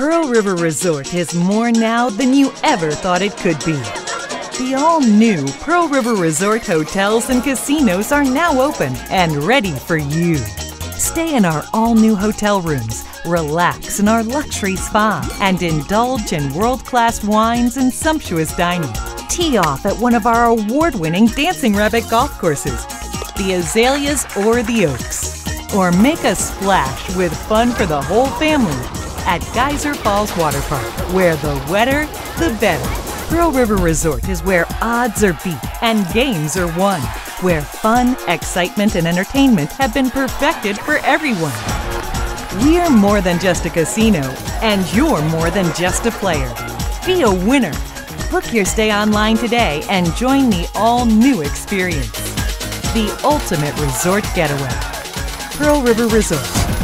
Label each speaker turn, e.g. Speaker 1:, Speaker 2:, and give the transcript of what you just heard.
Speaker 1: Pearl River Resort is more now than you ever thought it could be. The all new Pearl River Resort hotels and casinos are now open and ready for you. Stay in our all new hotel rooms, relax in our luxury spa, and indulge in world class wines and sumptuous dining. Tee off at one of our award winning Dancing Rabbit golf courses, the Azaleas or the Oaks. Or make a splash with fun for the whole family at Geyser Falls Water Park, where the wetter, the better. Pearl River Resort is where odds are beat and games are won, where fun, excitement, and entertainment have been perfected for everyone. We're more than just a casino, and you're more than just a player. Be a winner. Book your stay online today and join the all new experience. The ultimate resort getaway. Pearl River Resort.